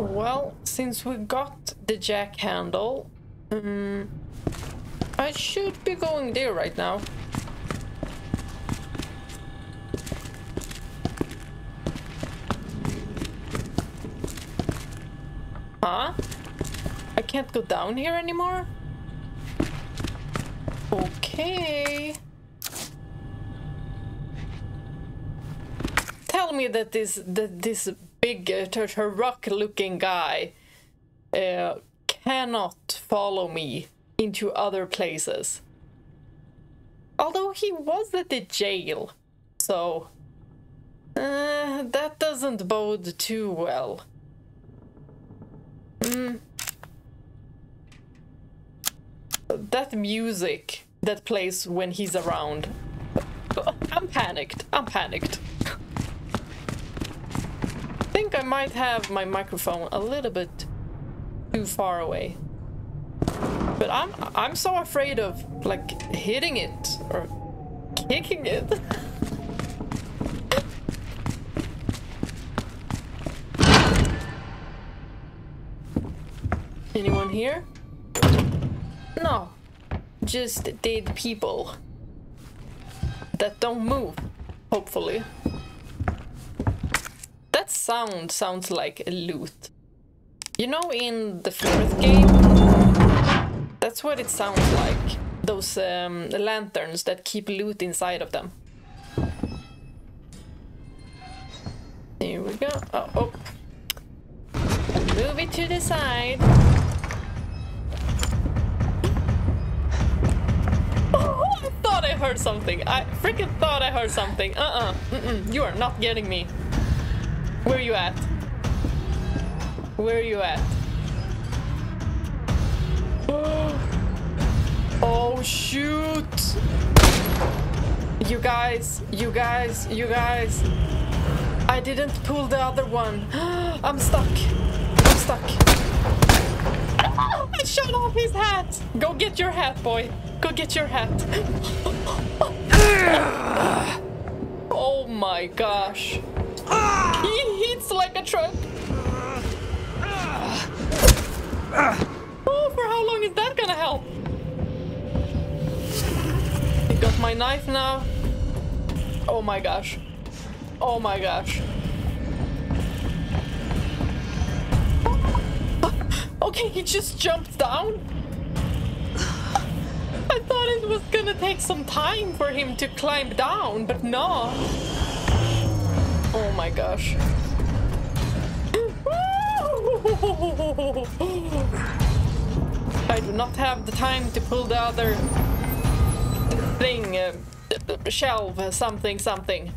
Well, since we got the jack handle, um, I should be going there right now. Huh? I can't go down here anymore? Okay. Tell me that this that this big uh, rock-looking guy uh, cannot follow me into other places. Although he was at the jail, so uh, that doesn't bode too well. Mm. That music that plays when he's around. I'm panicked. I'm panicked. I think I might have my microphone a little bit too far away. But I'm I'm so afraid of like hitting it or kicking it. Anyone here? No. Just dead people. That don't move, hopefully. Sound sounds like a loot. You know in the fourth game? That's what it sounds like. Those um, lanterns that keep loot inside of them. Here we go. Oh, oh. Move it to the side. Oh, I thought I heard something. I freaking thought I heard something. Uh-uh. Mm -mm. You are not getting me. Where are you at? Where are you at? Oh, shoot! You guys, you guys, you guys. I didn't pull the other one. I'm stuck. I'm stuck. I shot off his hat. Go get your hat, boy. Go get your hat. oh my gosh. He hits like a truck. Oh, for how long is that gonna help? I got my knife now. Oh my gosh. Oh my gosh. Okay, he just jumped down. I thought it was gonna take some time for him to climb down, but no. Oh my gosh. I do not have the time to pull the other thing, uh, shelf, something, something.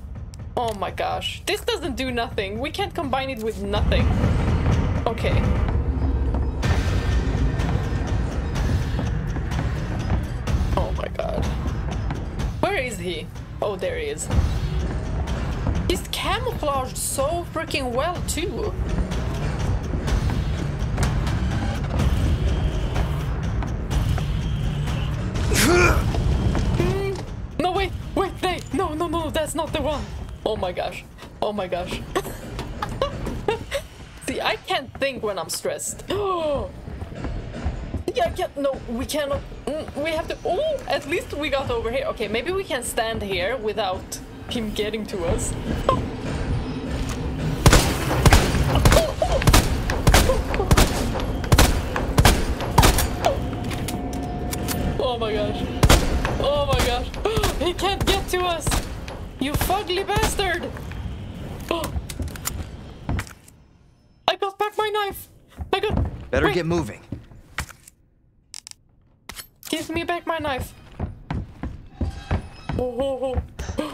Oh my gosh. This doesn't do nothing. We can't combine it with nothing. Okay. Oh my god. Where is he? Oh, there he is. Camouflaged so freaking well, too. Mm. No, wait, wait, wait. No, no, no, that's not the one. Oh my gosh. Oh my gosh. See, I can't think when I'm stressed. yeah, I can't. No, we cannot. Mm, we have to. Oh, at least we got over here. Okay, maybe we can stand here without him getting to us. to us. You fugly bastard. I got back my knife. I got... Better Wait. get moving. Give me back my knife. Oh, oh, oh.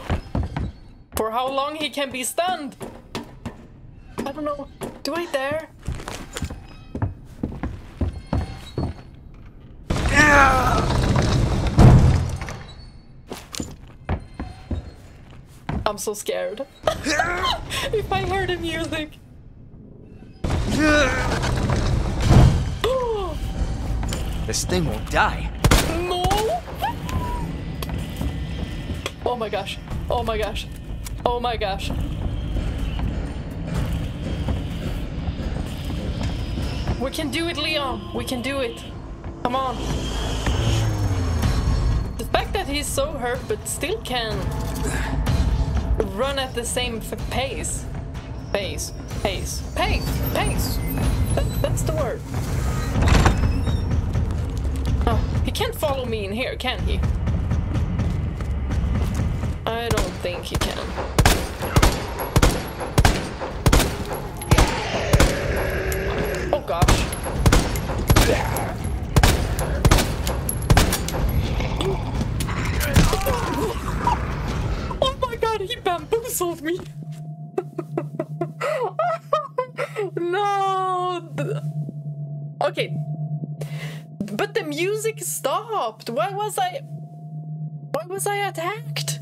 For how long he can be stunned? I don't know. Do I dare? I'm so scared. if I heard the music. This thing won't die. No! Oh my gosh. Oh my gosh. Oh my gosh. We can do it, Leon. We can do it. Come on. The fact that he's so hurt but still can run at the same pace. Pace. Pace. Pace. Pace. That, that's the word. Oh, he can't follow me in here, can he? I don't think he can. Okay. But the music stopped. Why was I Why was I attacked?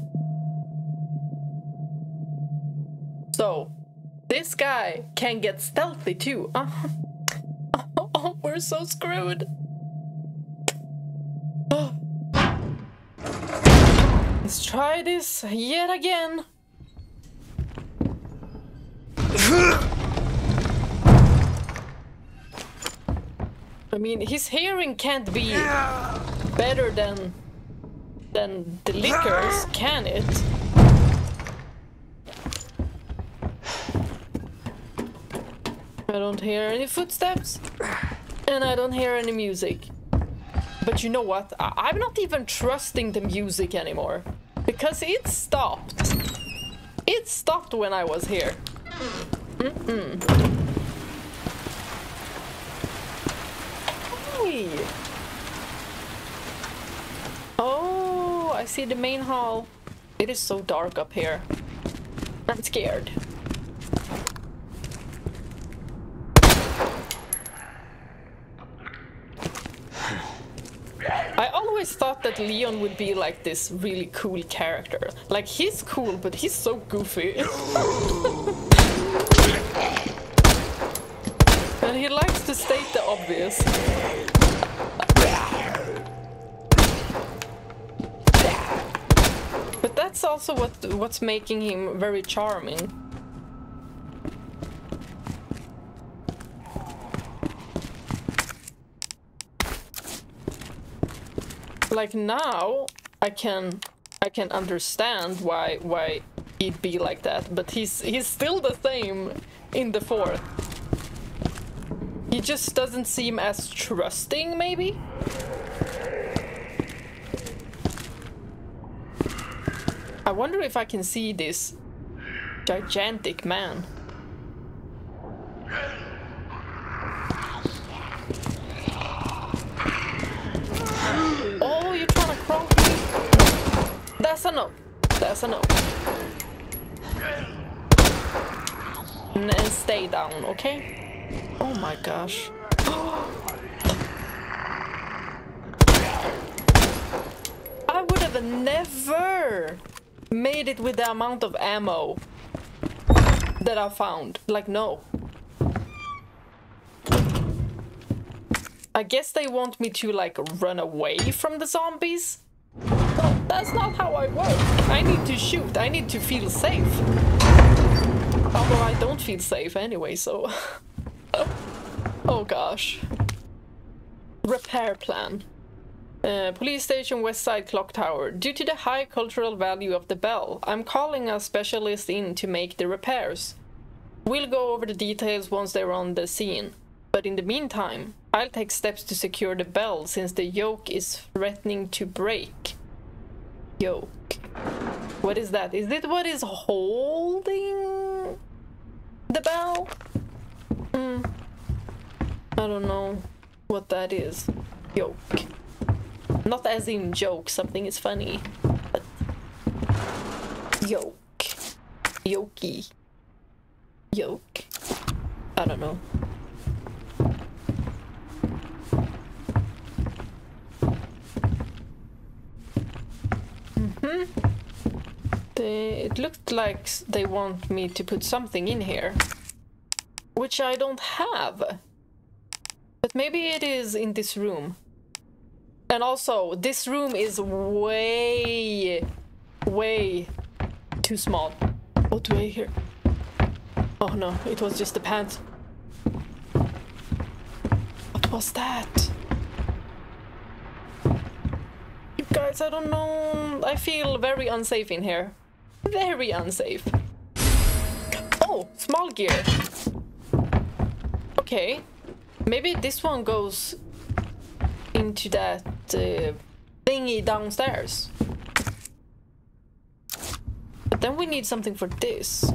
So, this guy can get stealthy too. Uh-huh. Oh, we're so screwed. Let's try this yet again. I mean, his hearing can't be better than than the lickers, can it? I don't hear any footsteps, and I don't hear any music. But you know what? I- I'm not even trusting the music anymore. Because it stopped. It stopped when I was here. Mm-mm. Hey. Oh, I see the main hall. It is so dark up here. I'm scared. I always thought that Leon would be like this really cool character. Like he's cool, but he's so goofy. and he likes to state the obvious. But that's also what what's making him very charming. like now I can I can understand why why he'd be like that, but he's he's still the same in the fourth. He just doesn't seem as trusting, maybe? I wonder if I can see this gigantic man. Oh, you're trying to crawl? That's a no. That's a no. And stay down, okay? Oh my gosh. I would have never made it with the amount of ammo that I found. Like, no. I guess they want me to like run away from the zombies. That's not how I work. I need to shoot. I need to feel safe. Although I don't feel safe anyway, so. oh gosh. Repair plan. Uh, police station West Side Clock Tower. Due to the high cultural value of the bell, I'm calling a specialist in to make the repairs. We'll go over the details once they're on the scene. But in the meantime, I'll take steps to secure the bell since the yoke is threatening to break. Yoke. What is that? Is it what is holding the bell? Hmm. I don't know what that is. Yoke. Not as in joke, something is funny, but yoke. Yoki. Yoke. I don't know. They, it looked like they want me to put something in here. Which I don't have. Maybe it is in this room. And also, this room is way, way too small. What I hear? Oh no, it was just the pants. What was that? You guys, I don't know. I feel very unsafe in here. Very unsafe. Oh, small gear. Okay. Maybe this one goes into that uh, thingy downstairs. But then we need something for this.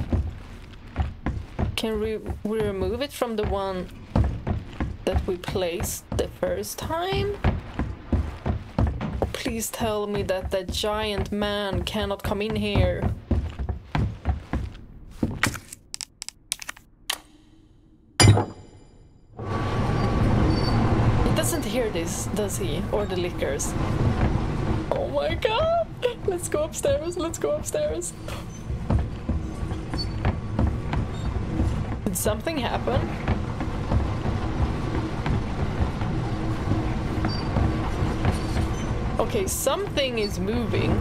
Can we, we remove it from the one that we placed the first time? Please tell me that that giant man cannot come in here. He this, does he? Or the lickers. Oh my god! Let's go upstairs, let's go upstairs. Did something happen? Okay, something is moving,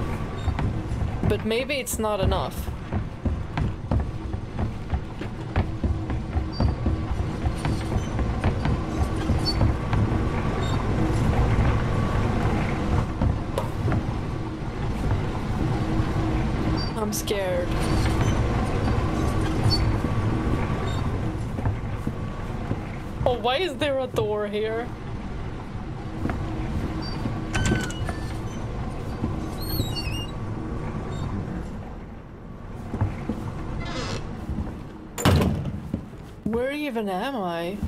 but maybe it's not enough. Scared. Oh, why is there a door here? Where even am I?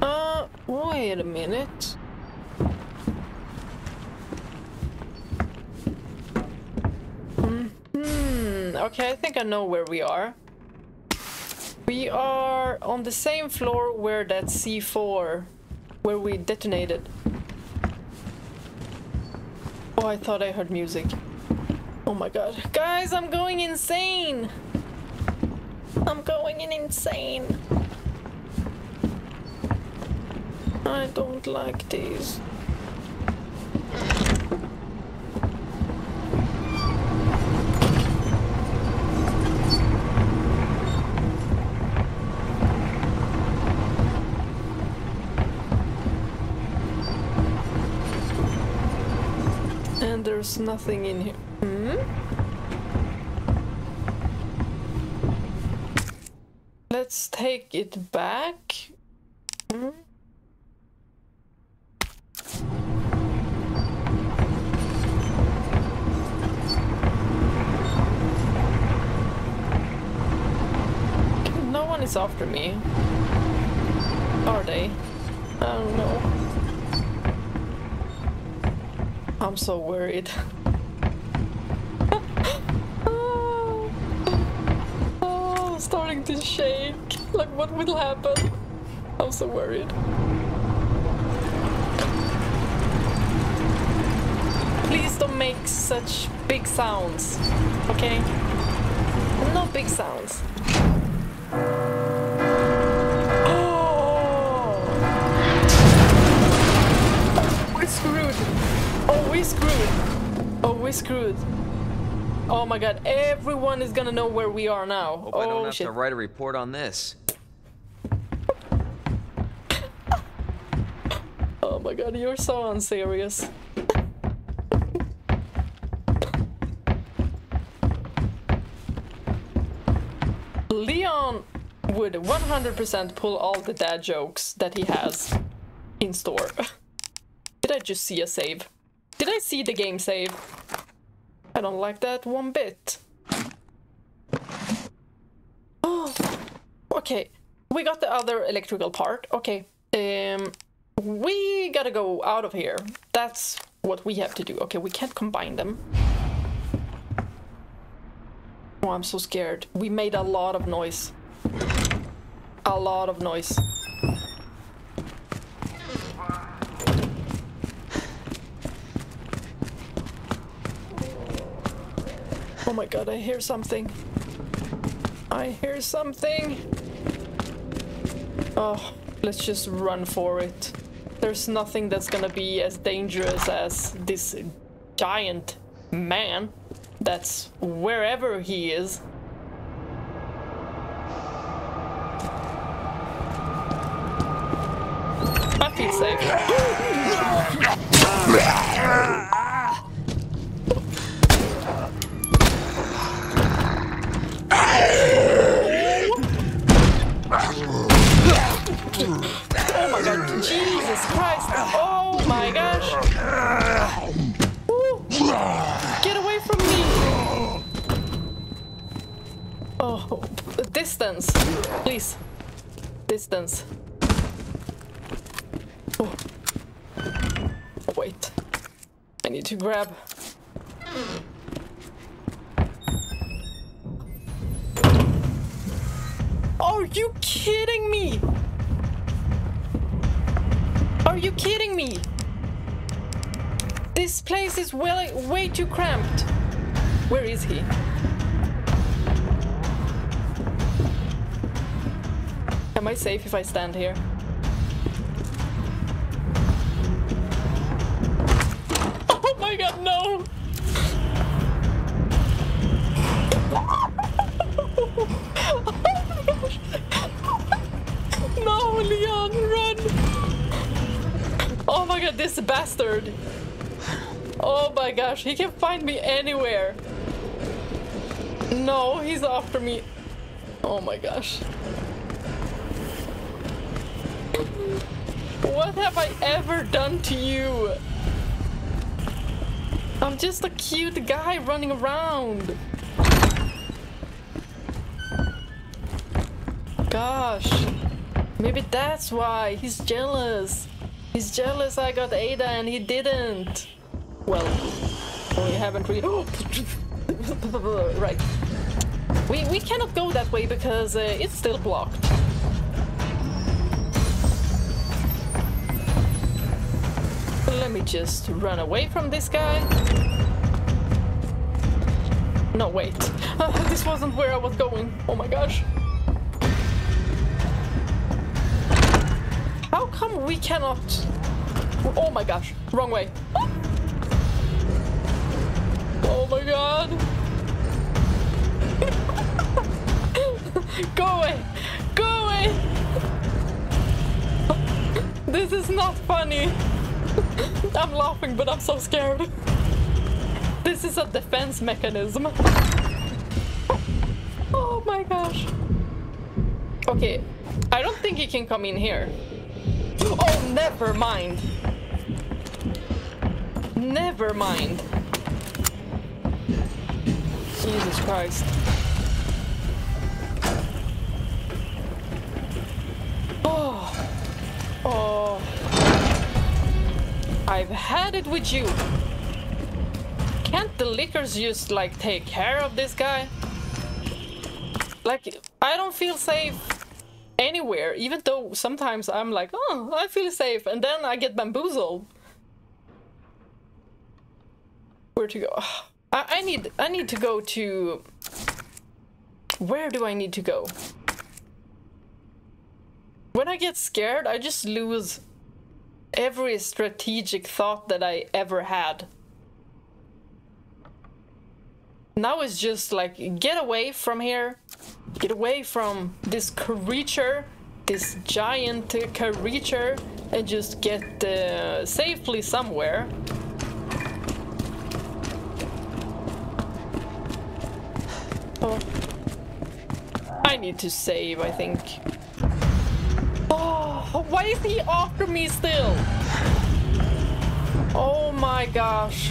Uh, wait a minute. Hmm, okay, I think I know where we are. We are on the same floor where that C4, where we detonated. Oh, I thought I heard music. Oh my god. Guys, I'm going insane! I'm going in insane. I don't like these. There's nothing in here. Hmm? Let's take it back. Hmm? No one is after me. Are they? I don't know. I'm so worried. oh, oh, starting to shake. Like, what will happen? I'm so worried. Please don't make such big sounds, okay? No big sounds. We screwed. Oh my god, everyone is gonna know where we are now. Hope oh I don't oh, have shit. to write a report on this. Oh my god, you're so unserious. Leon would 100% pull all the dad jokes that he has in store. Did I just see a save? Did I see the game save? Don't like that one bit. Oh, okay. We got the other electrical part. Okay. Um, we gotta go out of here. That's what we have to do. Okay, we can't combine them. Oh, I'm so scared. We made a lot of noise. A lot of noise. Oh my god, I hear something. I hear something. Oh, let's just run for it. There's nothing that's gonna be as dangerous as this giant man that's wherever he is. I feel safe. Jesus Christ! Oh my gosh! Woo. Get away from me! Oh, distance, please. Distance. Oh, wait. I need to grab. Are you kidding me? Are you kidding me? This place is way, way too cramped. Where is he? Am I safe if I stand here? God, this bastard! Oh my gosh, he can find me anywhere! No, he's after me. Oh my gosh. What have I ever done to you? I'm just a cute guy running around. Gosh. Maybe that's why he's jealous. He's jealous I got Ada and he didn't. Well, we haven't really. right. We we cannot go that way because uh, it's still blocked. Let me just run away from this guy. No, wait. this wasn't where I was going. Oh my gosh. Come we cannot... Oh my gosh, wrong way. Oh my god. Go away, go away. This is not funny. I'm laughing, but I'm so scared. This is a defense mechanism. Oh my gosh. Okay, I don't think he can come in here. Oh, never mind. Never mind. Jesus Christ. Oh. Oh. I've had it with you. Can't the lickers just like take care of this guy? Like, I don't feel safe anywhere, even though sometimes I'm like, oh, I feel safe, and then I get bamboozled. Where to go? I, I need I need to go to where do I need to go? When I get scared, I just lose every strategic thought that I ever had. Now it's just like, get away from here. Get away from this creature, this giant creature, and just get uh, safely somewhere. Oh. I need to save, I think. Oh, why is he after me still? Oh my gosh.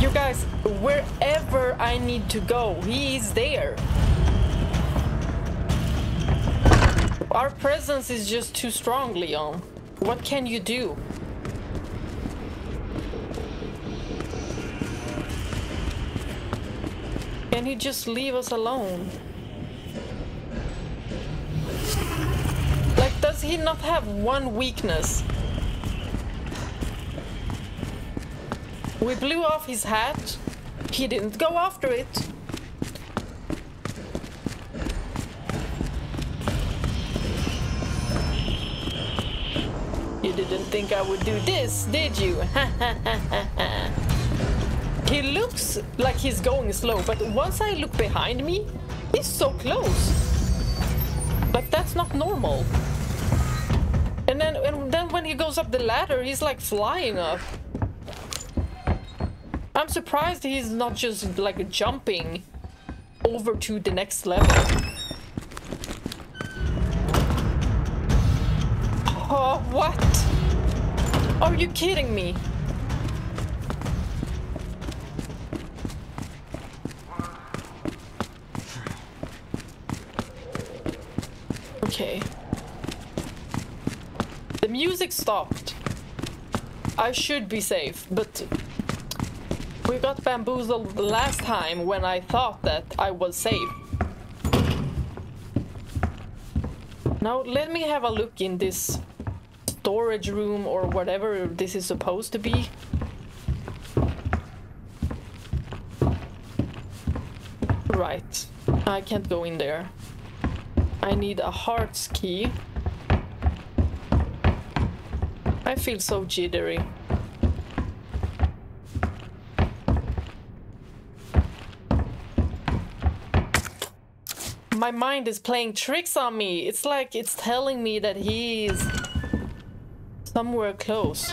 You guys, wherever I need to go, he is there. Our presence is just too strong, Leon. What can you do? Can he just leave us alone? Like, does he not have one weakness? We blew off his hat. He didn't go after it. Didn't think I would do this, did you? he looks like he's going slow, but once I look behind me, he's so close. Like, that's not normal. And then, and then when he goes up the ladder, he's like flying up. I'm surprised he's not just like jumping over to the next level. Oh, what? Are you kidding me? Okay. The music stopped. I should be safe, but we got bamboozled the last time when I thought that I was safe. Now let me have a look in this storage room or whatever this is supposed to be. Right, I can't go in there. I need a heart's key. I feel so jittery. My mind is playing tricks on me. It's like it's telling me that he's somewhere close.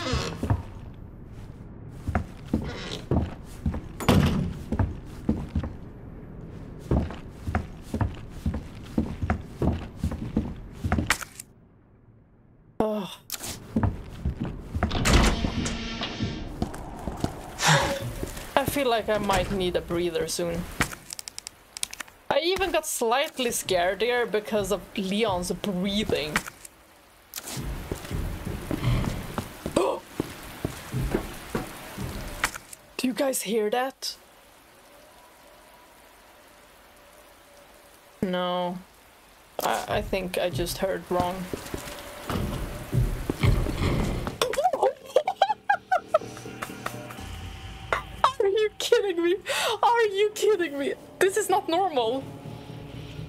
I feel like I might need a breather soon. I even got slightly scared there because of Leon's breathing. Guys hear that? No. I, I think I just heard wrong. Are you kidding me? Are you kidding me? This is not normal.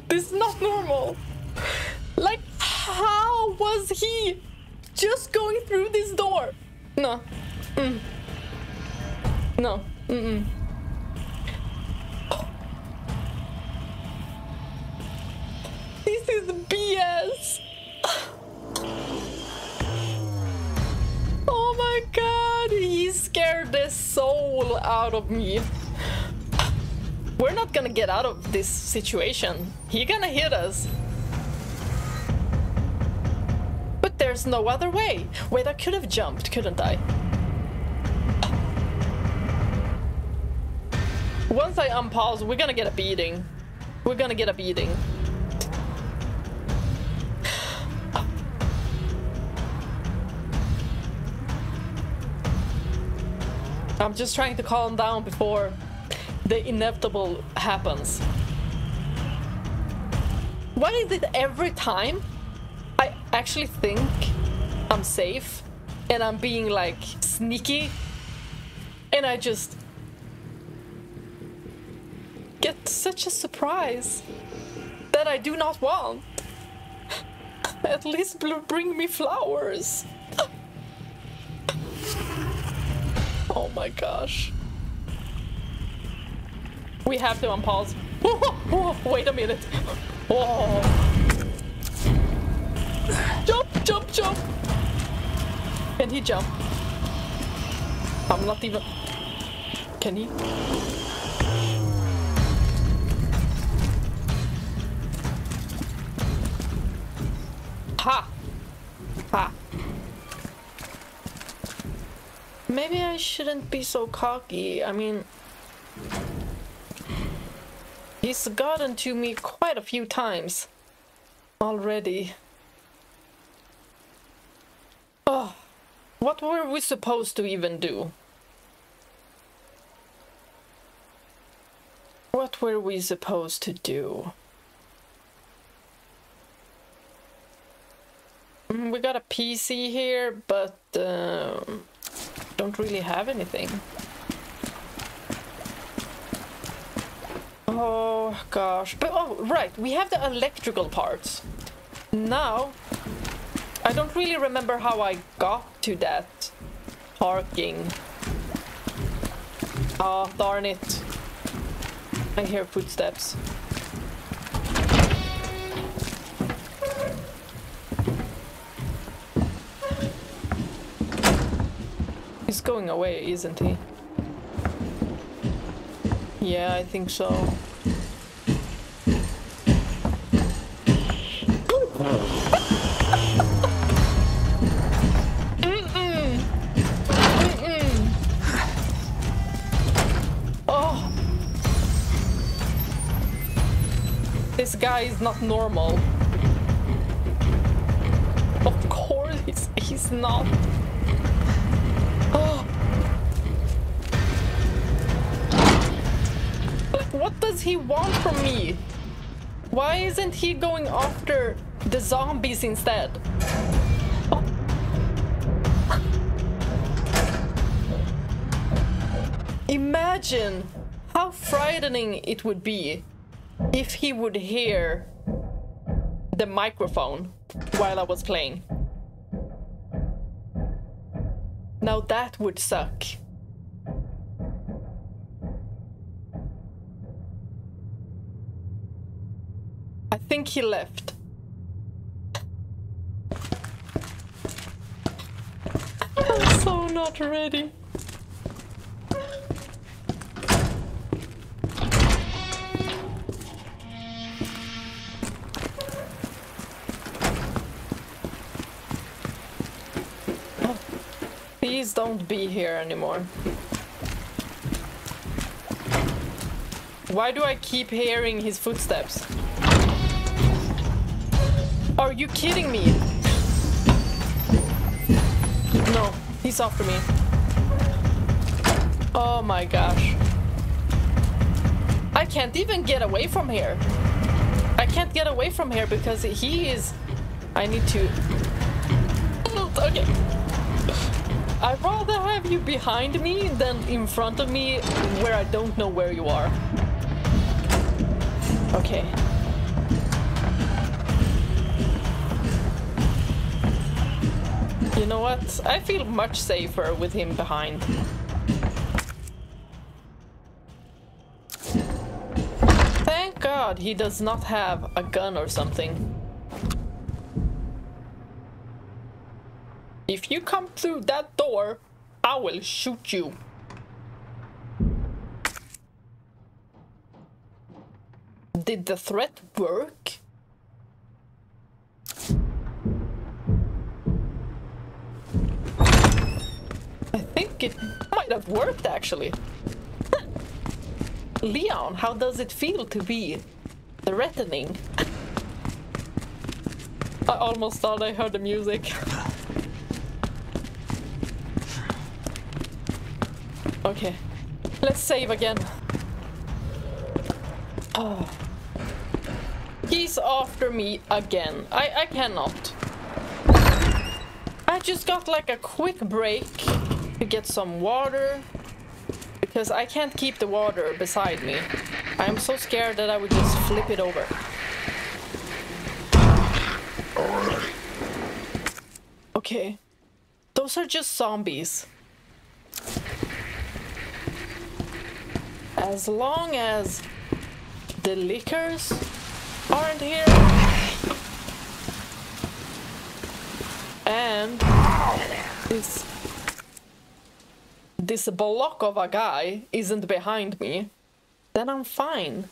This is not normal. Like, how was he just going through this door? No. Mm. No. Mm-mm. This is BS. Oh my god, he scared the soul out of me. We're not gonna get out of this situation. He gonna hit us. But there's no other way. Wait, I could have jumped, couldn't I? Once I unpause, we're gonna get a beating. We're gonna get a beating. I'm just trying to calm down before the inevitable happens. Why is it every time I actually think I'm safe and I'm being like sneaky and I just such a surprise that I do not want? At least bring me flowers. Oh my gosh. We have to unpause. Wait a minute. Oh. Jump, jump, jump. Can he jump? I'm not even. Can he? Maybe I shouldn't be so cocky. I mean, he's gotten to me quite a few times already. Oh, what were we supposed to even do? What were we supposed to do? Mm, We got a PC here, but um, don't really have anything. Oh gosh, but oh right, we have the electrical parts. Now, I don't really remember how I got to that parking. Oh darn it! I hear footsteps. Going away, isn't he? Yeah, I think so. Oh. This guy is not normal. Of course he's, he's not. What does he want from me? Why isn't he going after the zombies instead? Imagine how frightening it would be if he would hear the microphone while I was playing. Now that would suck. I think he left. I'm so not ready. Please don't be here anymore. Why do I keep hearing his footsteps? Are you kidding me? No, he's after me. Oh my gosh. I can't even get away from here. I can't get away from here because he is... I need to... Okay. I'd rather have you behind me than in front of me where I don't know where you are. Okay. You know what? I feel much safer with him behind. Thank God he does not have a gun or something. If you come through that door, I will shoot you. Did the threat work? I think it might have worked actually. Leon, how does it feel to be threatening? I almost thought I heard the music. Okay, let's save again. Oh. He's after me again. I, I cannot. I just got like a quick break to get some water because I can't keep the water beside me. I'm so scared that I would just flip it over. Okay. Those are just zombies. As long as the lickers aren't here and this this block of a guy isn't behind me, then I'm fine.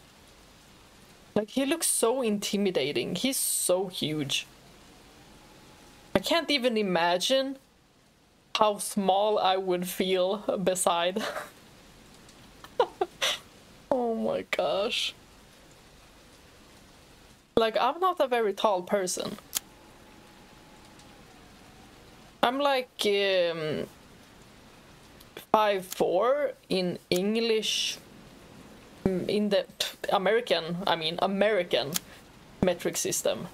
Like he looks so intimidating. He's so huge. I can't even imagine how small I would feel beside. oh my gosh. Like, I'm not a very tall person. I'm like um, five four in English, mm, in the American, I mean American metric system,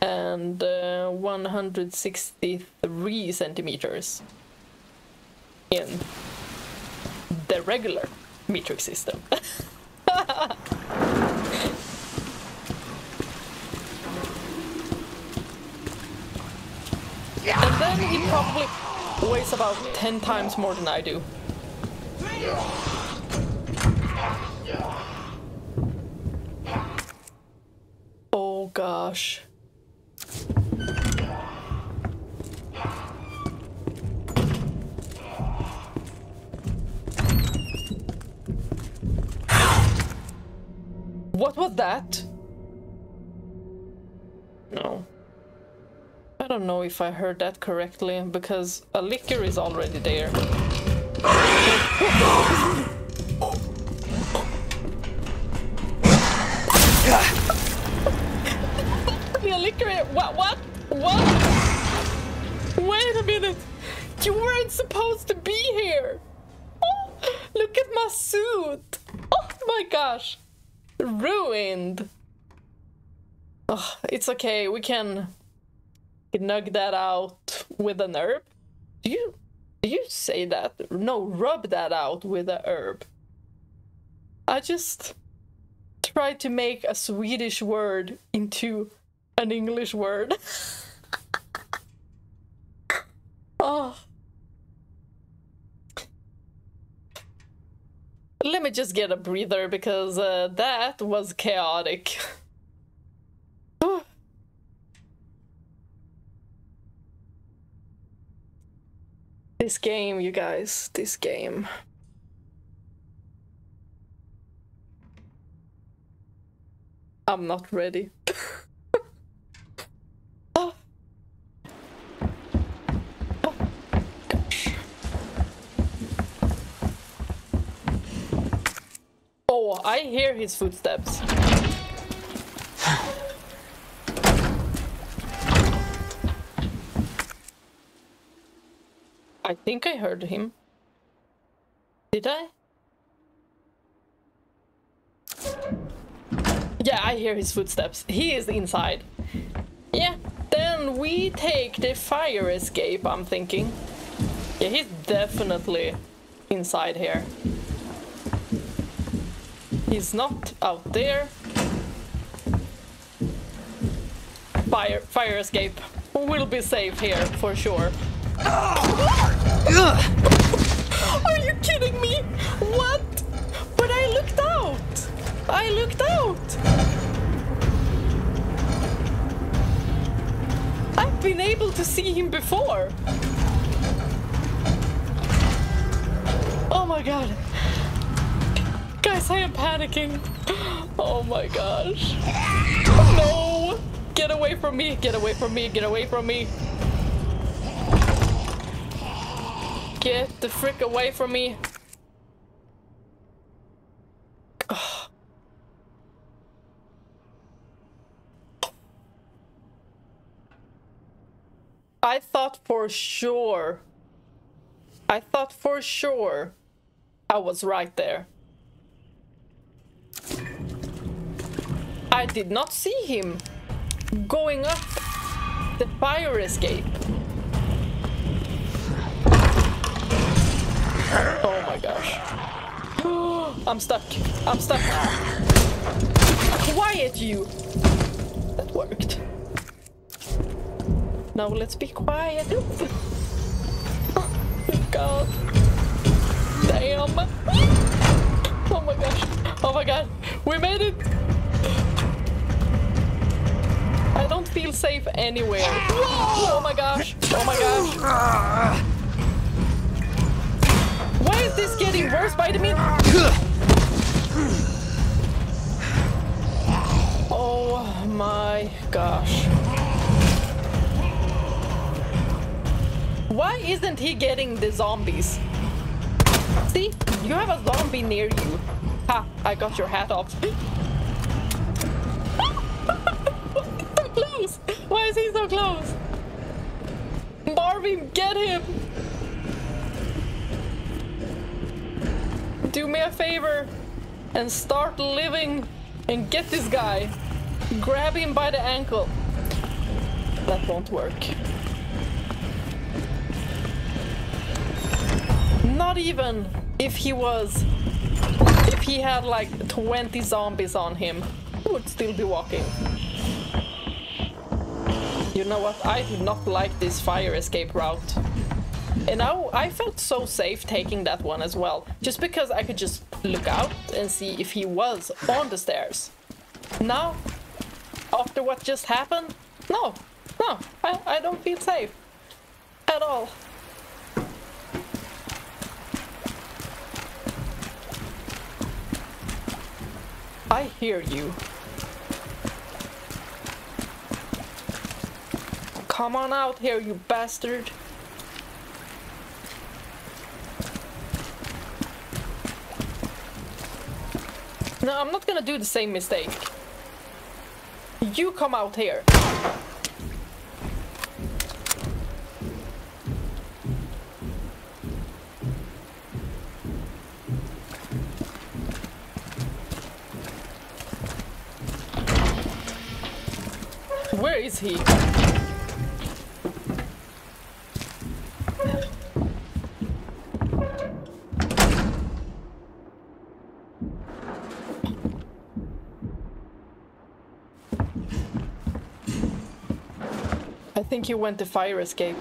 and uh, 163 centimeters in the regular metric system. And then he probably weighs about 10 times more than I do. Oh gosh. What was that? No. I don't know if I heard that correctly because a licker is already there. a licker What? What? What? Wait a minute. You weren't supposed to be here. Oh, look at my suit. Oh my gosh. Ruined. Oh, it's okay. We can nug that out with an herb. Do you do you say that? No, rub that out with a herb. I just tried to make a Swedish word into an English word. oh. Let me just get a breather because uh, that was chaotic. this game, you guys, this game. I'm not ready. I hear his footsteps. I think I heard him. Did I? Yeah, I hear his footsteps. He is inside. Yeah, then we take the fire escape, I'm thinking. Yeah, he's definitely inside here. He's not out there. Fire, fire escape. We'll be safe here, for sure. Are you kidding me? What? But I looked out! I looked out! I've been able to see him before! Oh my god. Guys, I am panicking. Oh my gosh. No! Get away from me, get away from me, get away from me. Get the frick away from me. I thought for sure, I thought for sure I was right there. I did not see him going up the fire escape. Oh my gosh. I'm stuck. I'm stuck. Quiet you! That worked. Now let's be quiet. Oh god. Damn. Oh my gosh. Oh my god. We made it. I don't feel safe anywhere. Oh my gosh. Oh my gosh. Why is this getting worse, Vitamin? Oh my gosh. Why isn't he getting the zombies? See? You have a zombie near you. Ha, I got your hat off. Is he so close? Marvin, get him! Do me a favor and start living and get this guy. Grab him by the ankle. That won't work. Not even if he was... If he had like 20 zombies on him, he would still be walking. You know what? I do not like this fire escape route. And now I felt so safe taking that one as well. Just because I could just look out and see if he was on the stairs. Now, after what just happened, no, no, I, I don't feel safe. At all. I hear you. Come on out here, you bastard. No, I'm not gonna do the same mistake. You come out here. Where is he? Think he went to fire escape.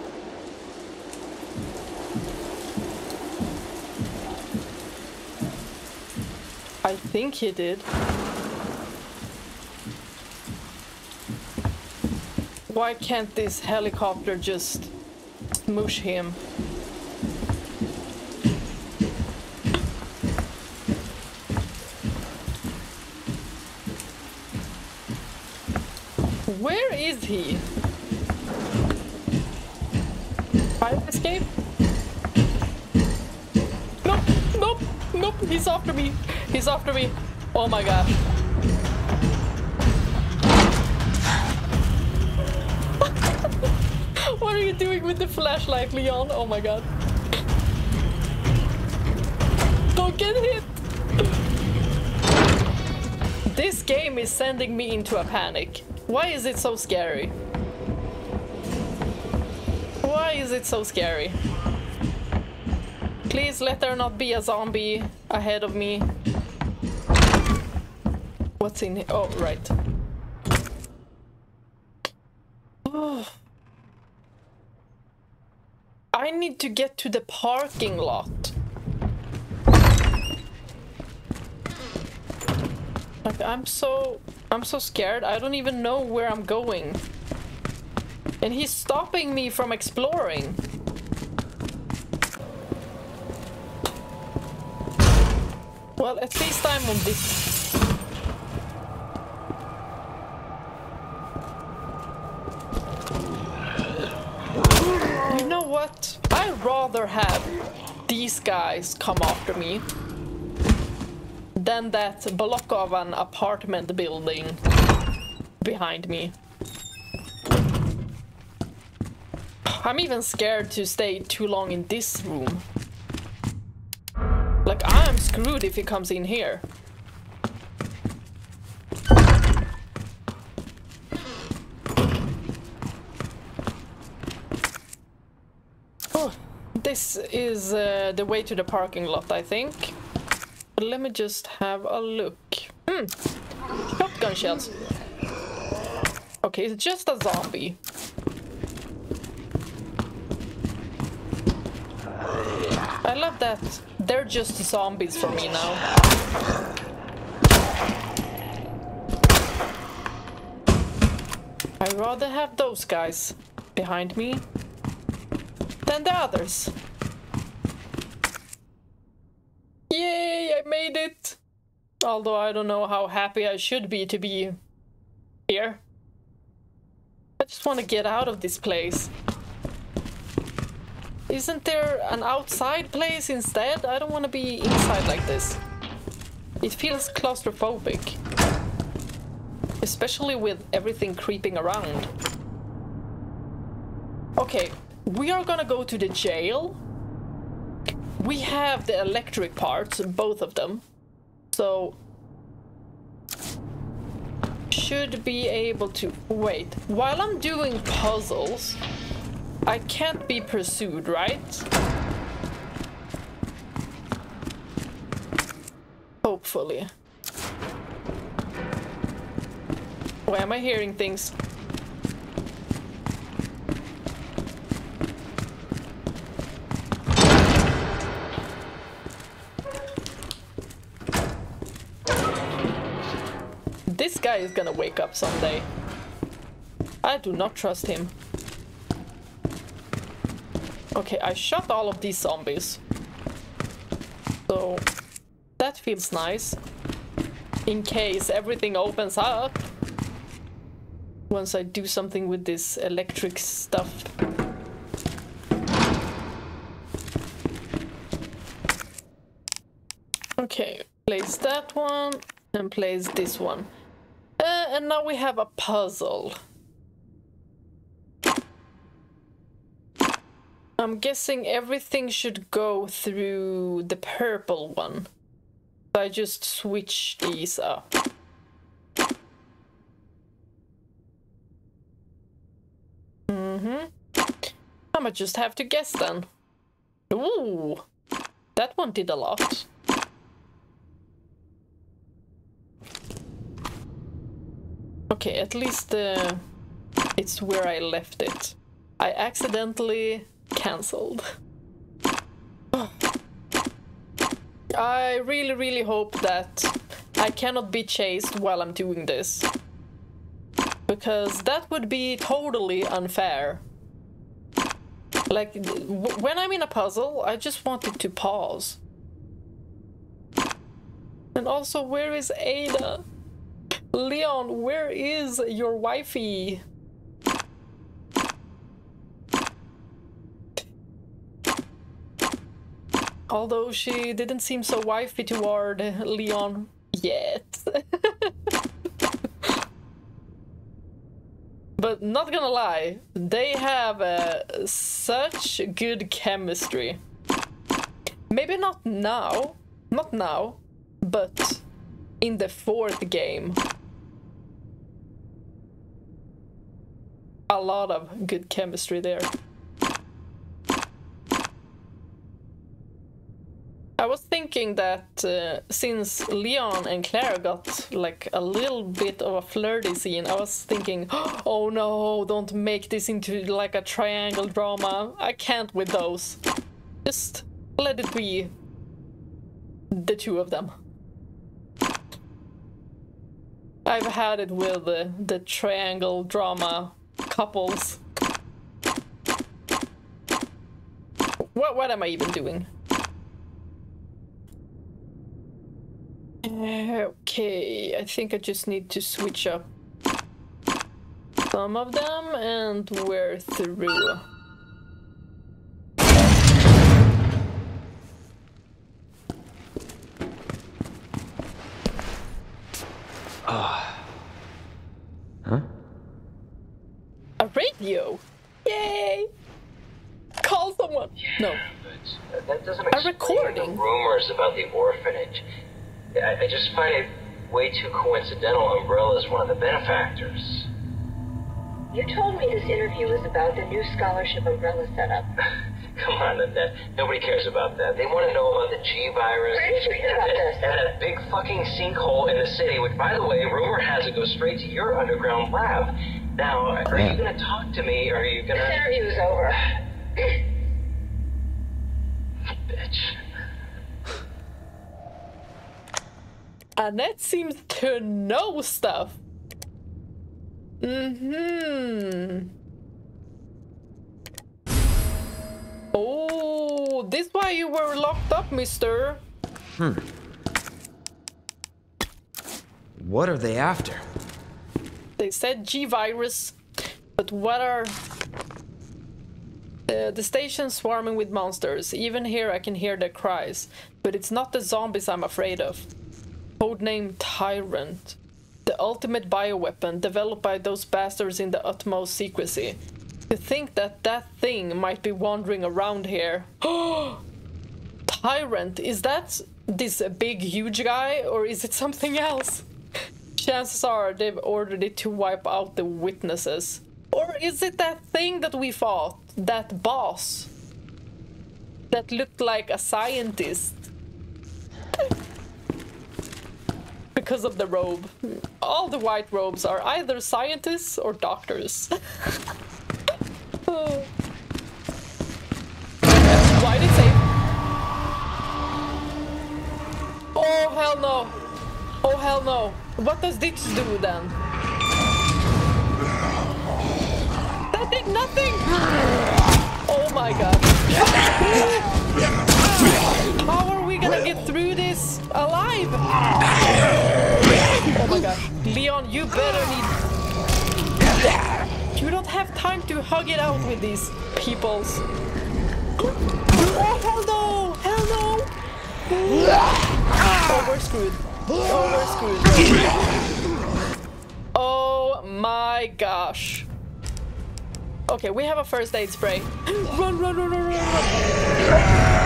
I think he did. Why can't this helicopter just smoosh him? Where is he? Escape? Nope, nope, nope, he's after me. He's after me. Oh my gosh. what are you doing with the flashlight, Leon? Oh my god. Don't get hit! This game is sending me into a panic. Why is it so scary? Why is it so scary? Please let there not be a zombie ahead of me. What's in here? Oh, right. Oh. I need to get to the parking lot. Like I'm so I'm so scared. I don't even know where I'm going. And he's stopping me from exploring. Well, at least I'm on this. You know what? I'd rather have these guys come after me than that block of an apartment building behind me. I'm even scared to stay too long in this room. Like, I'm screwed if he comes in here. Oh, this is uh, the way to the parking lot, I think. But let me just have a look. Hmm. Shotgun shells. Okay, it's just a zombie. I love that they're just zombies for me now. I'd rather have those guys behind me than the others. Yay, I made it! Although I don't know how happy I should be to be here. I just want to get out of this place. Isn't there an outside place instead? I don't want to be inside like this. It feels claustrophobic. Especially with everything creeping around. Okay, we are gonna go to the jail. We have the electric parts, both of them. So... Should be able to... Wait, while I'm doing puzzles... I can't be pursued, right? Hopefully. Why am I hearing things? This guy is gonna wake up someday. I do not trust him. Okay, I shot all of these zombies. So, that feels nice. in case everything opens up. Once I do something with this electric stuff. Okay, place that one and place this one. Uh, and now we have a puzzle. I'm guessing everything should go through the purple one. I just switch these up. Mm-hmm. I might just have to guess then. Ooh, that one did a lot. Okay, at least uh, it's where I left it. I accidentally cancelled. I really, really hope that I cannot be chased while I'm doing this. Because that would be totally unfair. Like, when I'm in a puzzle, I just want it to pause. And also, where is Ada? Leon, where is your wifey? Although she didn't seem so wifey toward Leon yet. but not gonna lie, they have uh, such good chemistry. Maybe not now, not now, but in the fourth game. a lot of good chemistry there. I was thinking that uh, since Leon and Claire got like a little bit of a flirty scene, I was thinking, oh no, don't make this into like a triangle drama. I can't with those. Just let it be the two of them. I've had it with uh, the triangle drama couples. What, what am I even doing? Okay, I think I just need to switch up some of them and we're through. Ah. huh? A radio? Yay! Call someone. no. But that doesn't A recording? the rumors about the orphanage. I, I just find it way too coincidental Umbrella is one of the benefactors. You told me this interview was about the new scholarship umbrella setup. Come on, Annette. Nobody cares about that. They want to know about the G virus. Where did you hear about and, this? and that big fucking sinkhole in the city, which, by the way, rumor has it goes straight to your underground lab. Now, are you going to talk to me, or are you going This to... interview is over. Bitch. Annette seems to know stuff. Mm-hmm. Oh, this why you were locked up, mister. Hmm. What are they after? They said G-Virus, but what are... Uh, the station's swarming with monsters. Even here I can hear their cries. But it's not the zombies I'm afraid of. Codename Tyrant. The ultimate bioweapon developed by those bastards in the utmost secrecy. To think that that thing might be wandering around here. Tyrant, is that this big huge guy or is it something else? Chances are they've ordered it to wipe out the witnesses. Or is it that thing that we fought? That boss? That looked like a scientist? Because of the robe. All the white robes are either scientists or doctors. Oh. Why did say? Oh hell no! Oh hell no! What does this do then? That did nothing! Oh my god. gonna get through this alive? Oh my gosh. Leon, you better need... You don't have time to hug it out with these peoples. Oh, hell no! Hell no! Oh, we're screwed. Oh, we're screwed. Oh my gosh. Okay, we have a first aid spray. Run, run, run, run, run, run.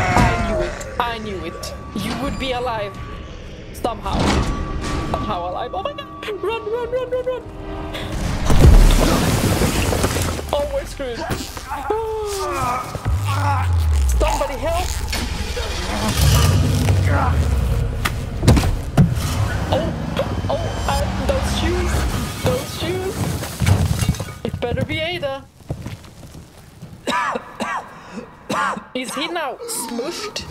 I knew it. You would be alive. Somehow. Somehow alive. Oh my god. Run, run, run, run, run. Oh, we're screwed. Somebody help. Oh, oh, uh, those shoes. Those shoes. It better be Ada. Is he now smushed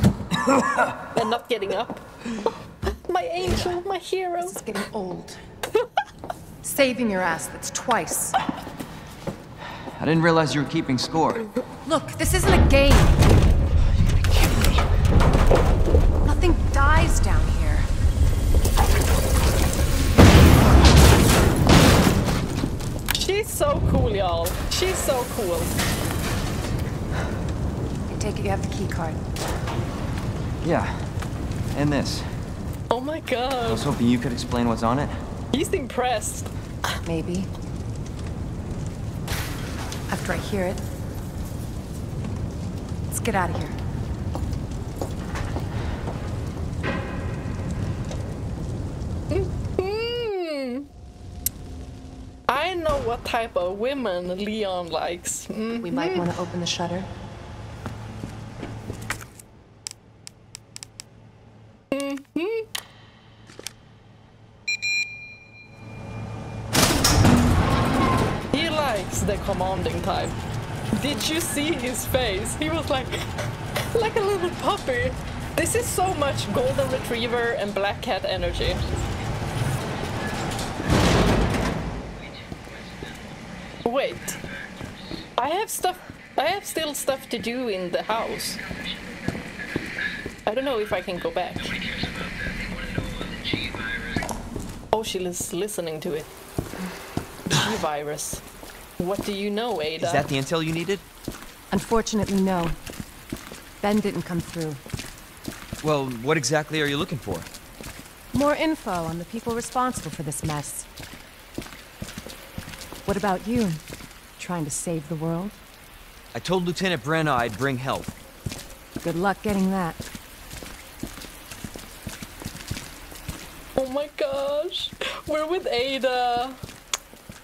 and not getting up? My angel, my hero. It's getting old. Saving your ass, that's twice. I didn't realize you were keeping score. Look, this isn't a game. You gotta be kidding me. Nothing dies down here. She's so cool, y'all. She's so cool. I take it you have the key card. Yeah. And this. Oh my god. I was hoping you could explain what's on it. He's impressed. Maybe. After I hear it. Let's get out of here. Hmm. I know what type of women Leon likes. Mm. We might want to open the shutter. He likes the commanding type. Did you see his face? He was like, like a little puppy. This is so much golden retriever and black cat energy. Wait, I have stuff. I have still stuff to do in the house. I don't know if I can go back. Oh, she is listening to it. G-virus. What do you know, Ada? Is that the intel you needed? Unfortunately, no. Ben didn't come through. Well, what exactly are you looking for? More info on the people responsible for this mess. What about you? Trying to save the world? I told Lieutenant Branagh I'd bring help. Good luck getting that. Oh my gosh, we're with Ada.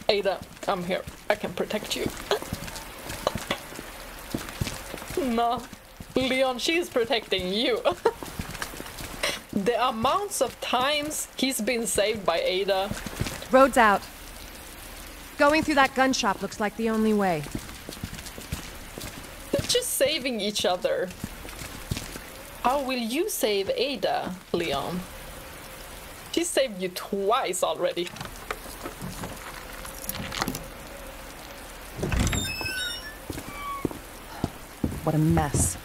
Ada, I'm here. I can protect you. no, Leon, she's protecting you. the amounts of times he's been saved by Ada. Road's out. Going through that gun shop looks like the only way. They're just saving each other. How will you save Ada, Leon? She saved you twice already. What a mess.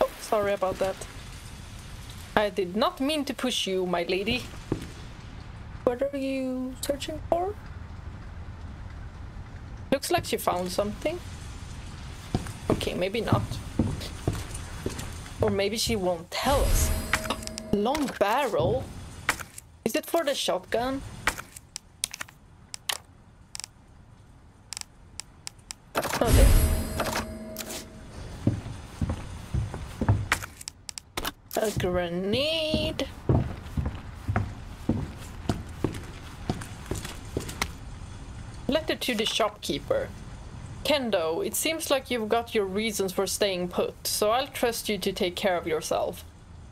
Oh, sorry about that. I did not mean to push you, my lady. What are you searching for? Looks like she found something. Okay, maybe not. Or maybe she won't tell us. Long barrel? Is it for the shotgun? A grenade. Letter to the shopkeeper. Kendo, it seems like you've got your reasons for staying put, so I'll trust you to take care of yourself.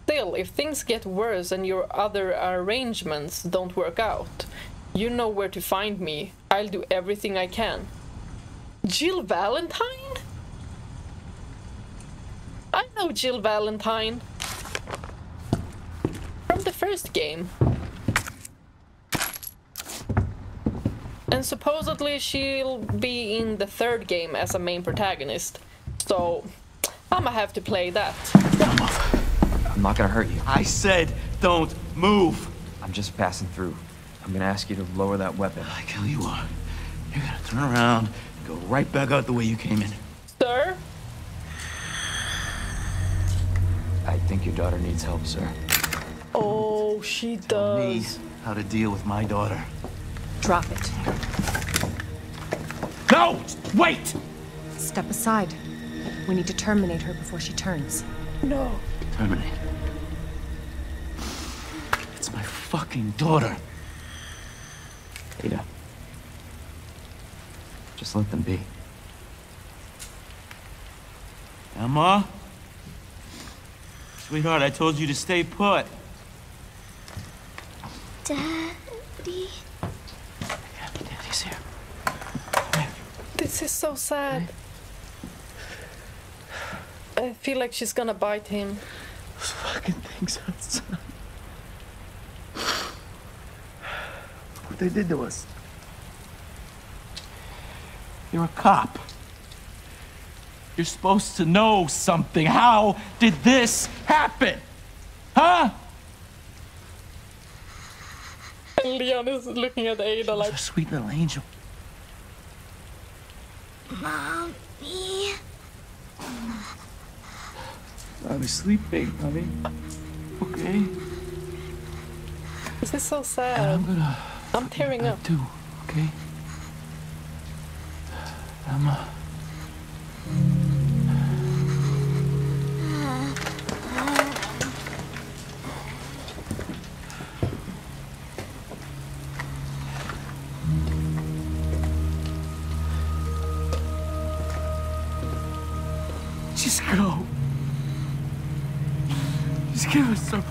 Still, if things get worse and your other arrangements don't work out, you know where to find me. I'll do everything I can. Jill Valentine? I know Jill Valentine. From the first game. And supposedly she'll be in the third game as a main protagonist. So, I'ma have to play that. I'm not gonna hurt you. I said don't move. I'm just passing through. I'm gonna ask you to lower that weapon. I hell you are. You're gonna turn around and go right back out the way you came in. Sir? I think your daughter needs help, sir. Oh, she Tell me does. how to deal with my daughter. Drop it. No! Wait! Step aside. We need to terminate her before she turns. No. Terminate. It's my fucking daughter. Ada. Just let them be. Emma? Sweetheart, I told you to stay put. Daddy. Happy daddy's here. This is so sad. I feel like she's gonna bite him. Those fucking things outside. What they did to us. You're a cop. You're supposed to know something. How did this happen? Huh? And Leon is looking at Ada like, A sweet little angel. Mommy. I'm sleeping, honey. Okay. this is so I'm sad. gonna I'm tearing up. too, okay? Emma. Just uh,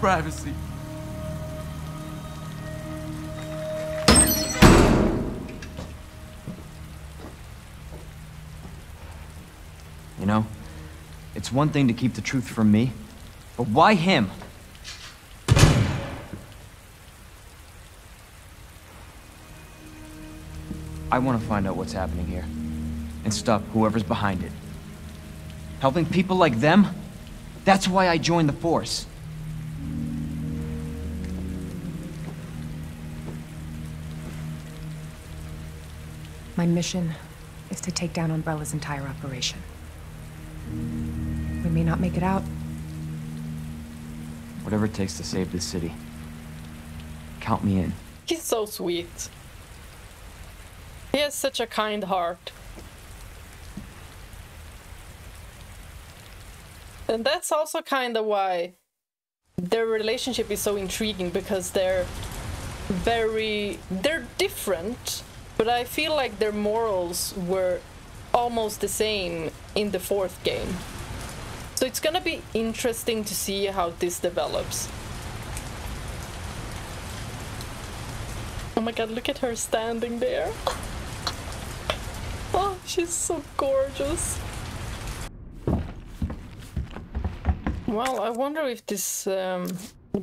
privacy. You know? It's one thing to keep the truth from me, but why him? I want to find out what's happening here and stop whoever's behind it. Helping people like them? That's why I joined the Force. My mission is to take down Umbrella's entire operation. We may not make it out. Whatever it takes to save this city. Count me in. He's so sweet. He has such a kind heart. And that's also kind of why their relationship is so intriguing because they're very they're different, but I feel like their morals were almost the same in the fourth game. So it's gonna be interesting to see how this develops. Oh my god, look at her standing there. Oh, she's so gorgeous. Well, I wonder if this um,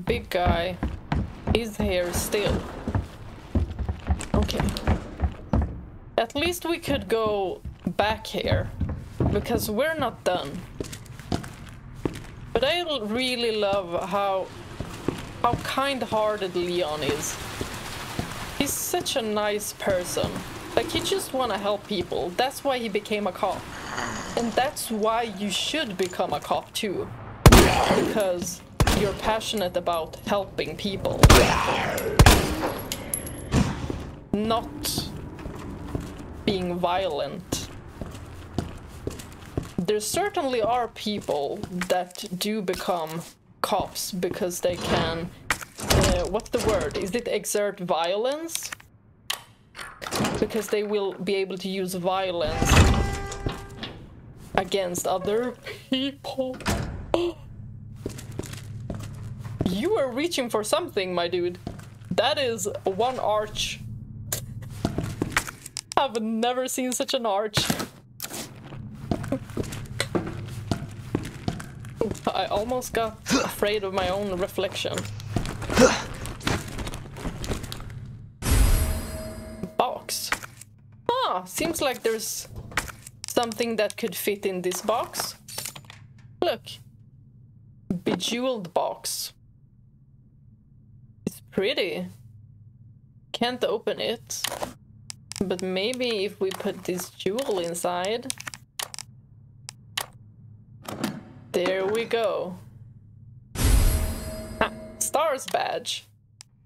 big guy is here still. Okay. At least we could go back here, because we're not done. But I really love how how kind-hearted Leon is. He's such a nice person. Like he just want to help people. That's why he became a cop. And that's why you should become a cop too. Because you're passionate about helping people. Not being violent. There certainly are people that do become cops because they can uh, what's the word? Is it exert violence? Because they will be able to use violence against other people. you are reaching for something, my dude. That is one arch. I've never seen such an arch. I almost got afraid of my own reflection. box. Ah, seems like there's something that could fit in this box. Look. Bejeweled box. It's pretty. Can't open it. But maybe if we put this jewel inside. There we go. Stars badge.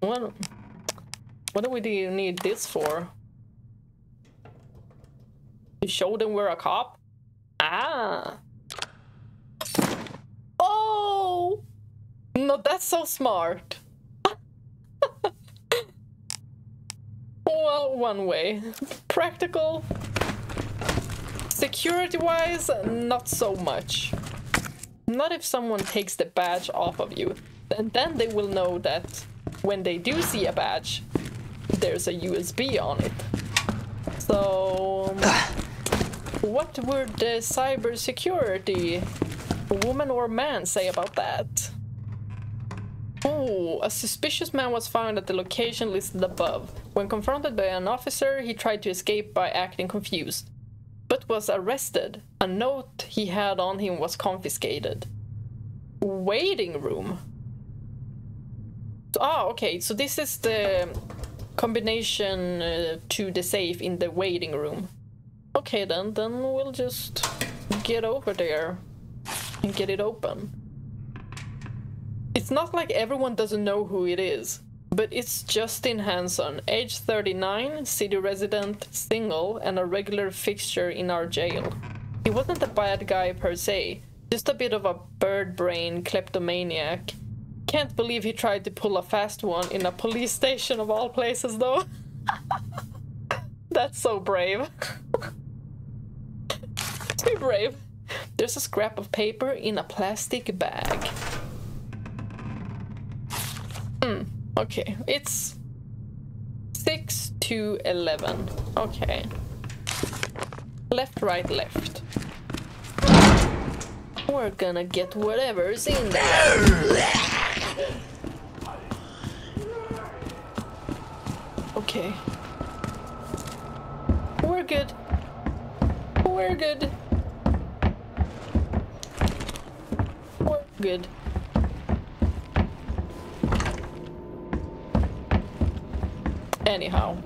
What, what do we do need this for? To show them we're a cop? Ah. Oh! No, that's so smart. well, one way. Practical. Security-wise, not so much. Not if someone takes the badge off of you. And then they will know that when they do see a badge, there's a USB on it. So, what would the cybersecurity woman or man say about that? Oh, a suspicious man was found at the location listed above. When confronted by an officer, he tried to escape by acting confused, but was arrested. A note he had on him was confiscated. Waiting room. Ah, okay, so this is the combination uh, to the safe in the waiting room. Okay then, then we'll just get over there and get it open. It's not like everyone doesn't know who it is, but it's Justin Hanson, age 39, city resident, single, and a regular fixture in our jail. He wasn't a bad guy per se, just a bit of a bird brain kleptomaniac. Can't believe he tried to pull a fast one in a police station of all places, though. That's so brave. Too brave. There's a scrap of paper in a plastic bag. Hmm, okay. It's 6 to 11. Okay. Left, right, left. We're gonna get whatever's in there. Okay. We're good. We're good. We're good. Anyhow,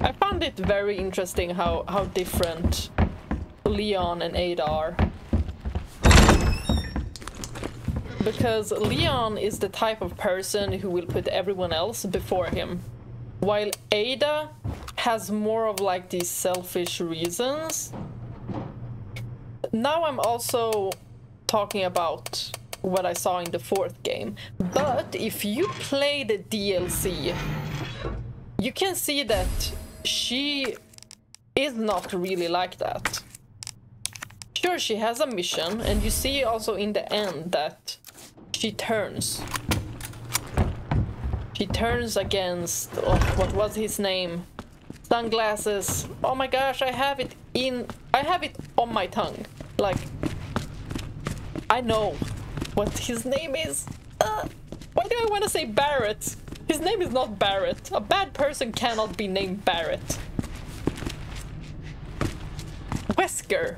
I found it very interesting how, how different Leon and Ada are. Because Leon is the type of person who will put everyone else before him. While Ada has more of like these selfish reasons. Now I'm also talking about what I saw in the fourth game. But if you play the DLC, you can see that she is not really like that. Sure, she has a mission, and you see also in the end that she turns. She turns against, oh, what was his name? Sunglasses. Oh my gosh, I have it in, I have it on my tongue. Like, I know what his name is. Uh, why do I want to say Barrett? His name is not Barrett. A bad person cannot be named Barrett. Wesker.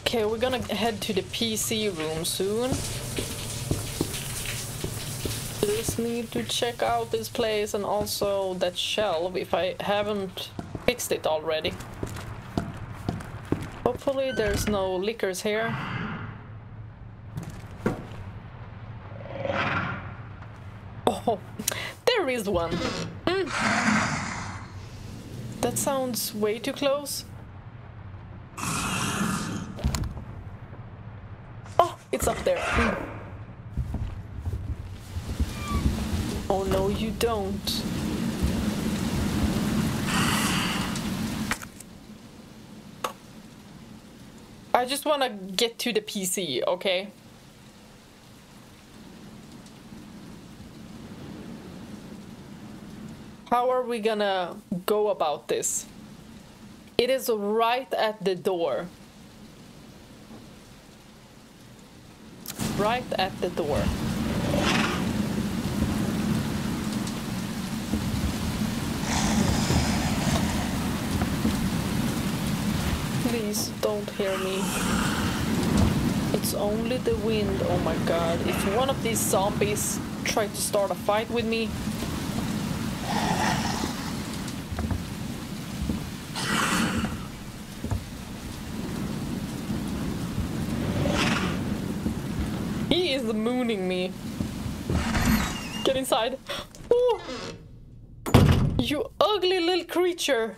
Okay, we're gonna head to the PC room soon. Just need to check out this place and also that shelf if I haven't fixed it already. Hopefully there's no lickers here. Oh, there is one. Hmm. That sounds way too close. Oh, it's up there. Hmm. Oh no, you don't. I just want to get to the PC, okay? How are we gonna go about this? It is right at the door. Right at the door. Please don't hear me. It's only the wind, oh my god. If one of these zombies try to start a fight with me, is mooning me. Get inside. Ooh. You ugly little creature.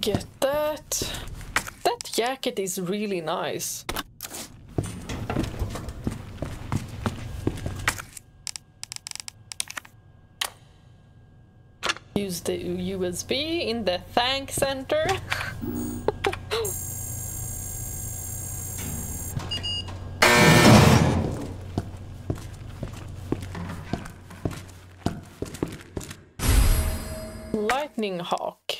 Get that. That jacket is really nice. Use the USB in the thank center. Lightning Hawk.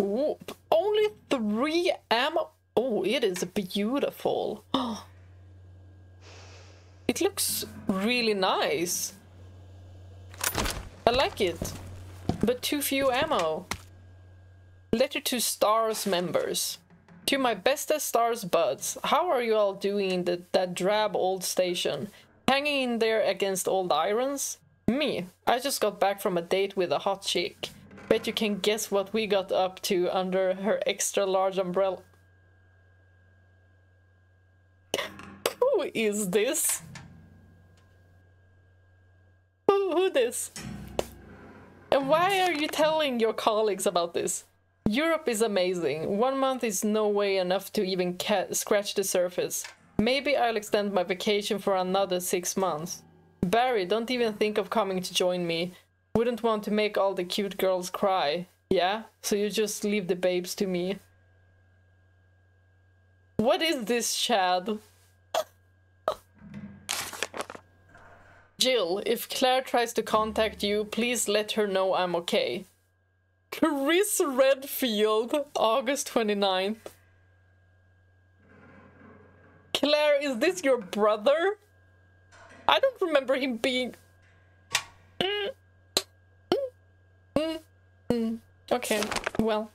Ooh, only three ammo. Oh, it is beautiful. It looks really nice. I like it. But too few ammo. Letter to STARS members. To my bestest STARS buds, how are you all doing in the, that drab old station? Hanging in there against old Irons? Me, I just got back from a date with a hot chick. Bet you can guess what we got up to under her extra large umbrella. Who is this? Who, this? And why are you telling your colleagues about this? Europe is amazing. One month is no way enough to even scratch the surface. Maybe I'll extend my vacation for another six months. Barry, don't even think of coming to join me. Wouldn't want to make all the cute girls cry. Yeah? So you just leave the babes to me. What is this, Chad? Jill, if Claire tries to contact you, please let her know I'm okay. Chris Redfield, August 29th. Claire, is this your brother? I don't remember him being. Okay, well.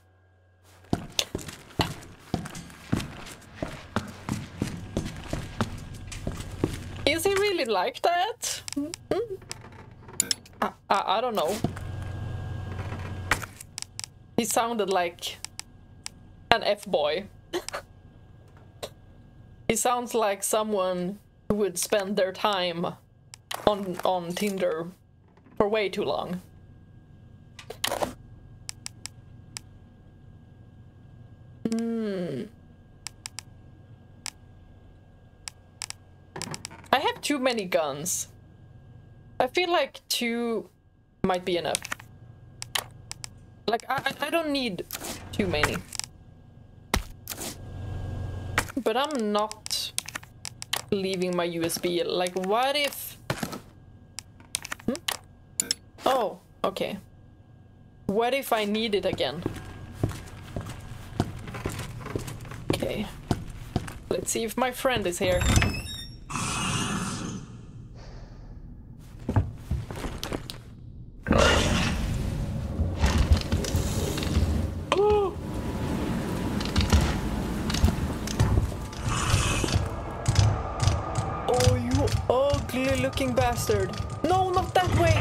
Is he really like that? I, I, I don't know. He sounded like an F-boy. he sounds like someone who would spend their time on on Tinder for way too long. Hmm. I have too many guns. I feel like two might be enough. Like, I, I don't need too many. But I'm not leaving my USB. Like, what if... Hmm? Oh, okay. What if I need it again? Okay. Let's see if my friend is here. Bastard. No, not that way.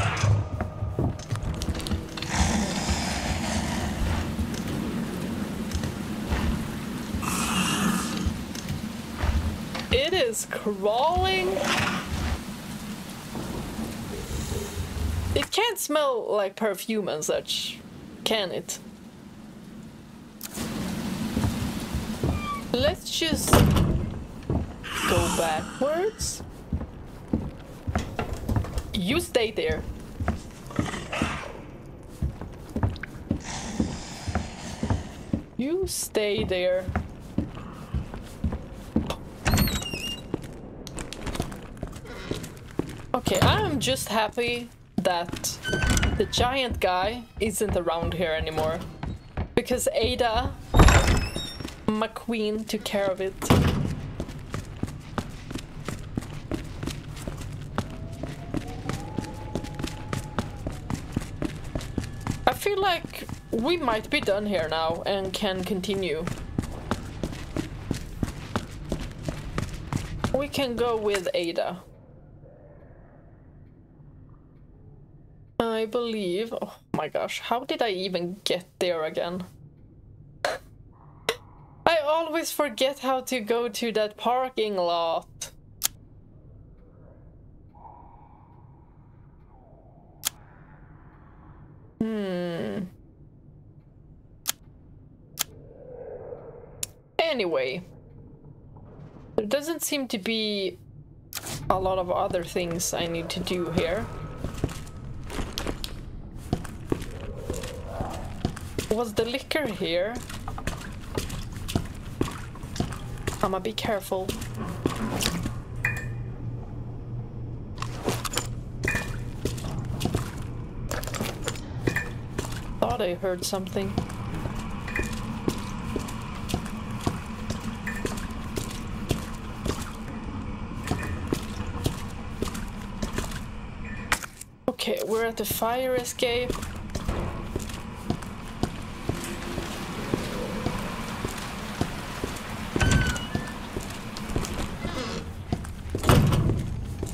It is crawling. It can't smell like perfume and such, can it? Let's just go backwards. You stay there. You stay there. Okay, I'm just happy that the giant guy isn't around here anymore. Because Ada McQueen took care of it. Feel like we might be done here now and can continue. We can go with Ada. I believe. Oh my gosh, how did I even get there again? I always forget how to go to that parking lot. Hmm. Anyway, there doesn't seem to be a lot of other things I need to do here. Was the licker here? I'ma be careful. Thought I heard something. Okay, we're at the fire escape.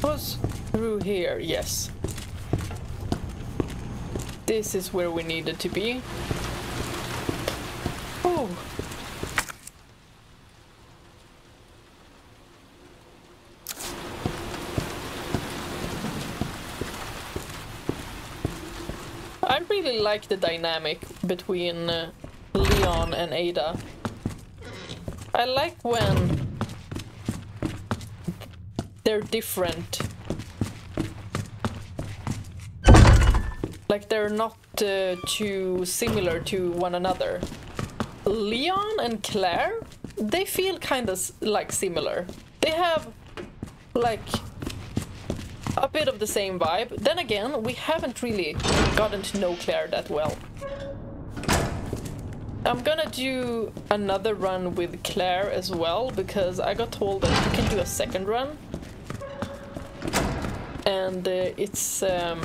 Was through here, yes. This is where we needed to be. Oh. I really like the dynamic between uh, Leon and Ada. I like when they're different. Like they're not uh, too similar to one another. Leon and Claire, they feel kind of like similar. They have like a bit of the same vibe. Then again, we haven't really gotten to know Claire that well. I'm gonna do another run with Claire as well because I got told that you can do a second run. And uh, it's um,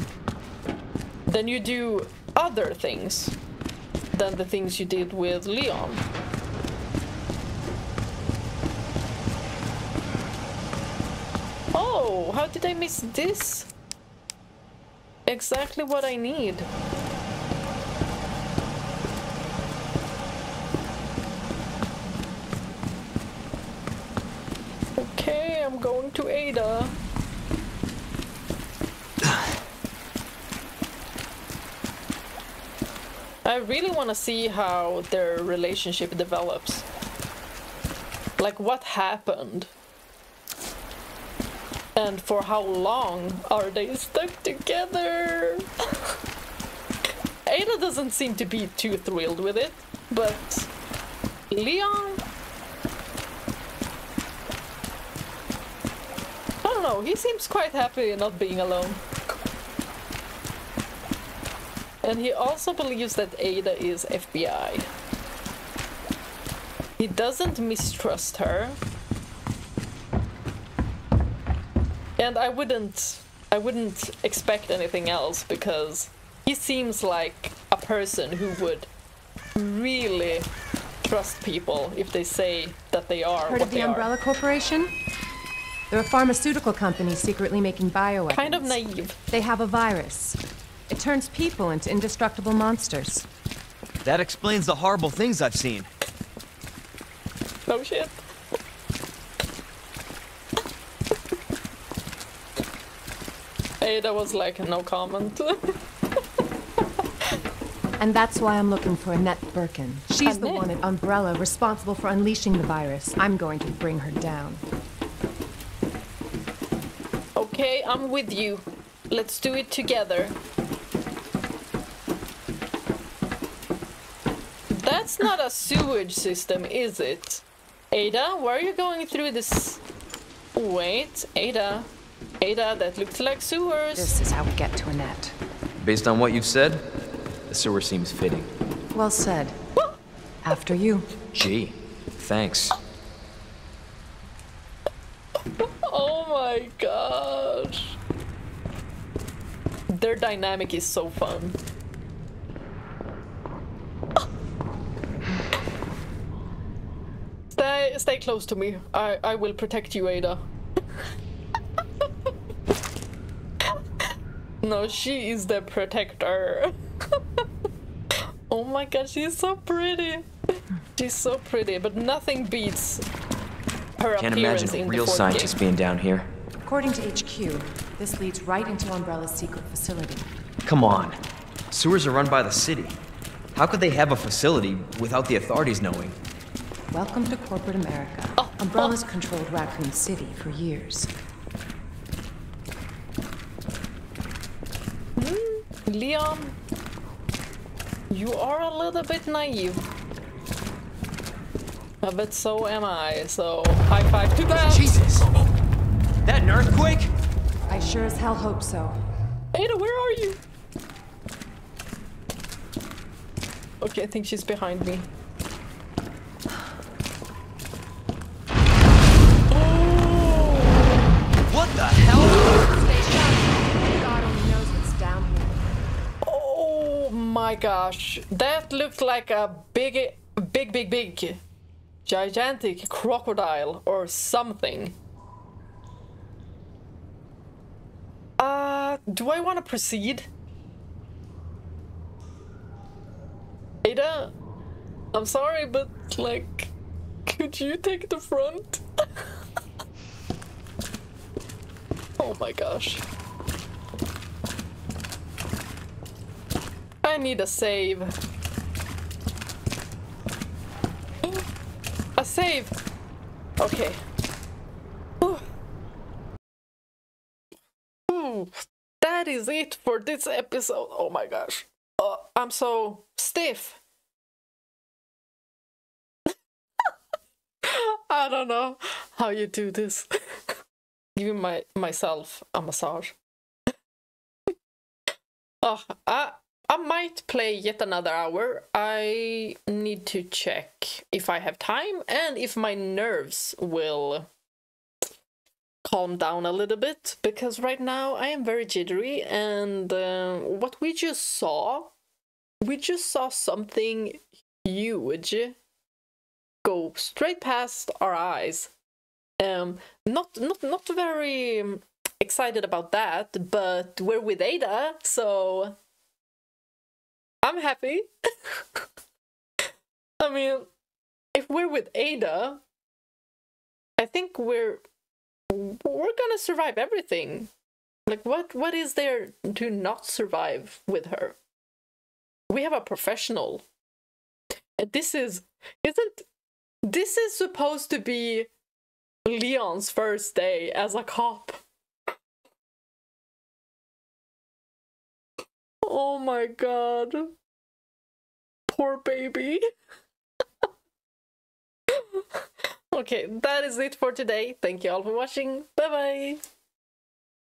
then you do other things than the things you did with Leon. Oh, how did I miss this? Exactly what I need. Okay, I'm going to Ada. I really want to see how their relationship develops. Like, what happened? And for how long are they stuck together? Ada doesn't seem to be too thrilled with it, but Leon? I don't know, he seems quite happy not being alone. And he also believes that Ada is FBI. He doesn't mistrust her. And I wouldn't I wouldn't expect anything else because he seems like a person who would really trust people if they say that they are Heard what of the they Umbrella are. Corporation? They're a pharmaceutical company secretly making bioweapons. Kind of naive. They have a virus. It turns people into indestructible monsters. That explains the horrible things I've seen. No shit. hey, Ada was like, no comment. And that's why I'm looking for Annette Birkin. She's the one at Umbrella responsible for unleashing the virus. I'm going to bring her down. okay, I'm with you. Let's do it together. That's not a sewage system, is it? Ada, why are you going through this? Wait, Ada. Ada, that looks like sewers. This is how we get to Annette. Based on what you've said, the sewer seems fitting. Well said. After you. Gee, thanks. Oh my gosh. Their dynamic is so fun. Stay stay close to me. I I will protect you, Ada. no, she is the protector. oh my god, she's so pretty. She's so pretty, but nothing beats her Can't appearance imagine a in real the fourth scientist game. being down here. According to HQ, this leads right into Umbrella's secret facility. Come on. Sewers are run by the city. How could they have a facility without the authorities knowing? Welcome to corporate America. Umbrella's controlled Raccoon City for years. Leon, you are a little bit naive. Uh, But so am I, so high five to that! Jesus! That an earthquake? I sure as hell hope so. Ada, where are you? Okay, I think she's behind me. Gosh, that looked like a big, big, big, big, gigantic crocodile or something. Uh, do I want to proceed? Ada, I'm sorry, but like, could you take the front? oh my gosh. I need a save. A save! Okay. Ooh. That is it for this episode. Oh my gosh. Uh, I'm so stiff. I don't know how you do this. Giving my myself a massage. oh, I I might play yet another hour. I need to check if I have time and if my nerves will calm down a little bit because right now I am very jittery and uh, what we just saw, we just saw something huge go straight past our eyes. Um, not not not very excited about that, but we're with Ada, so I'm happy. I mean, if we're with Ada, I think we're we're gonna survive everything. Like what what is there to not survive with her? We have a professional. This is isn't this is supposed to be Leon's first day as a cop. Oh my god. Poor baby. okay, that is it for today. Thank you all for watching. Bye bye.